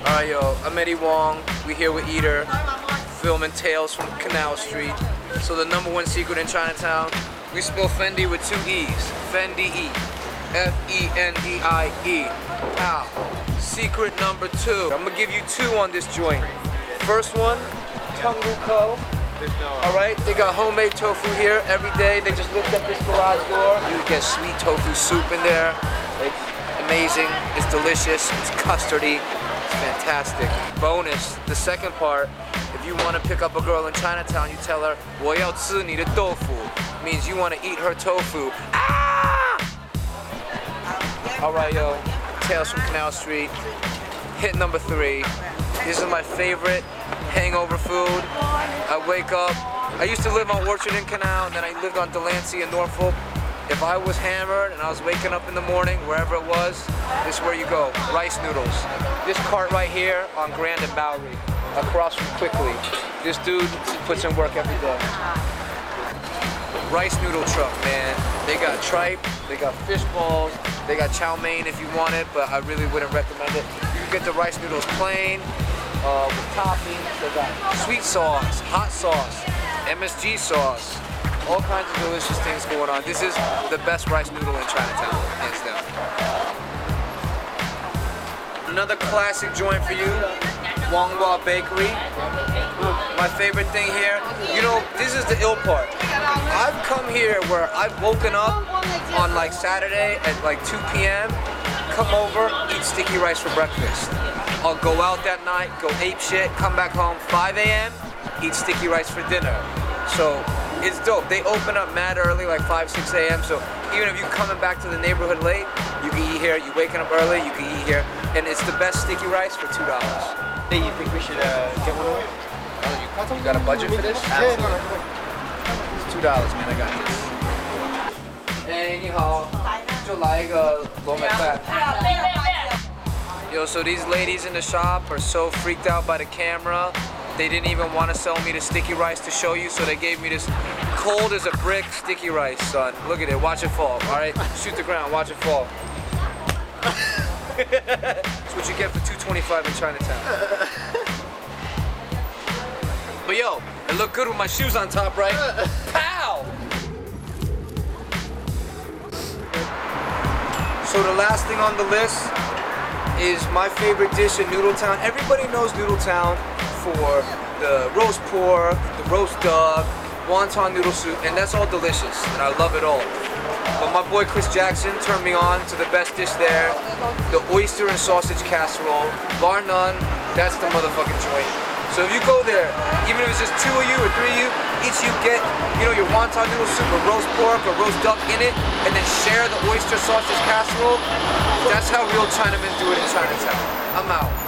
Alright, yo, I'm Eddie Huang. We here with Eater, filming Tales from Canal Street. So the number one secret in Chinatown, we spell Fendi with two E's. Fendi E. F-E-N-D-I-E. Now, secret number two. I'm gonna give you two on this joint. First one, Tungu Co. Alright, they got homemade tofu here every day. They just lift up this garage door. You get sweet tofu soup in there. It's amazing. It's delicious. It's custardy. It's fantastic. Bonus, the second part, if you want to pick up a girl in Chinatown, you tell her, 我要吃你的豆腐. Means you want to eat her tofu. Ah! Alright, yo. Tales from Canal Street. Hit number three. This is my favorite hangover food. I wake up. I used to live on Orchard and Canal, and then I lived on Delancey and Norfolk. If I was hammered and I was waking up in the morning, wherever it was, this is where you go. Rice noodles. This cart right here on Grand and Bowery, across from Quickly. This dude puts in work every day. Rice noodle truck, man. They got tripe, they got fish balls, they got chow mein if you want it, but I really wouldn't recommend it. You get the rice noodles plain, uh, with toppings. They got sweet sauce, hot sauce, MSG sauce, all kinds of delicious things going on. This is the best rice noodle in Chinatown, hands down. Another classic joint for you, Wonghua Bakery. My favorite thing here, you know, this is the ill part. I've come here where I've woken up on like Saturday at like 2 p.m., come over, eat sticky rice for breakfast. I'll go out that night, go ape shit, come back home 5 a.m., eat sticky rice for dinner. So it's dope. They open up mad early, like 5, 6 a.m. So even if you're coming back to the neighborhood late, you can eat here. You're waking up early, you can eat here. And it's the best sticky rice for $2. Hey, you think we should uh, get one of them? You got a budget for this? Absolutely. It's $2, man. I got this. Hey, 就来一个罗美饭。Yo, so these ladies in the shop are so freaked out by the camera. They didn't even want to sell me the sticky rice to show you, so they gave me this cold as a brick sticky rice, son. Look at it, watch it fall, all right? Shoot the ground, watch it fall. That's what you get for 225 in Chinatown. But yo, it look good with my shoes on top, right? Pow! So the last thing on the list is my favorite dish in Noodletown. Everybody knows Noodletown for the roast pork, the roast duck, wonton noodle soup, and that's all delicious, and I love it all. But my boy Chris Jackson turned me on to the best dish there, the oyster and sausage casserole. Bar none, that's the motherfucking joint. So if you go there, even if it's just two of you or three of you, each you get, you know, your wonton noodle soup or roast pork or roast duck in it, and then share the oyster sausage casserole. That's how real Chinamen do it in Chinatown. I'm out.